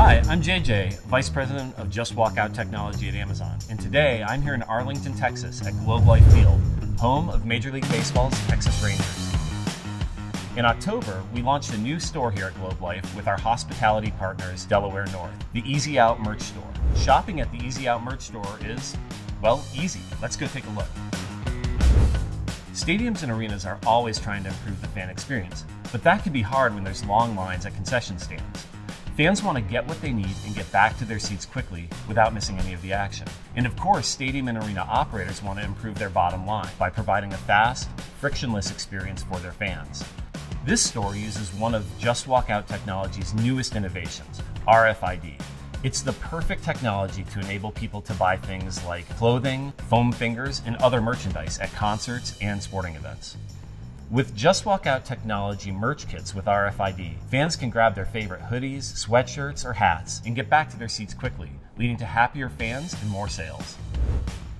Hi, I'm JJ, Vice President of Just Walk Out Technology at Amazon, and today I'm here in Arlington, Texas at Globe Life Field, home of Major League Baseball's Texas Rangers. In October, we launched a new store here at Globe Life with our hospitality partners, Delaware North, the Easy Out merch store. Shopping at the Easy Out merch store is, well, easy. Let's go take a look. Stadiums and arenas are always trying to improve the fan experience, but that can be hard when there's long lines at concession stands. Fans want to get what they need and get back to their seats quickly without missing any of the action. And of course, stadium and arena operators want to improve their bottom line by providing a fast, frictionless experience for their fans. This store uses one of Just Walk Out Technology's newest innovations, RFID. It's the perfect technology to enable people to buy things like clothing, foam fingers, and other merchandise at concerts and sporting events. With Just Walk Out technology merch kits with RFID, fans can grab their favorite hoodies, sweatshirts, or hats and get back to their seats quickly, leading to happier fans and more sales.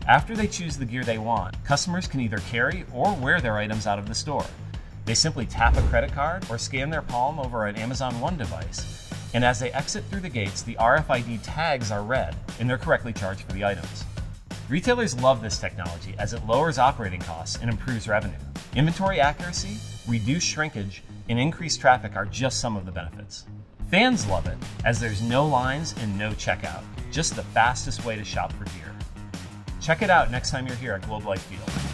After they choose the gear they want, customers can either carry or wear their items out of the store. They simply tap a credit card or scan their palm over an Amazon One device, and as they exit through the gates, the RFID tags are read and they're correctly charged for the items. Retailers love this technology as it lowers operating costs and improves revenue. Inventory accuracy, reduced shrinkage, and increased traffic are just some of the benefits. Fans love it as there's no lines and no checkout, just the fastest way to shop for gear. Check it out next time you're here at Globe Life Field.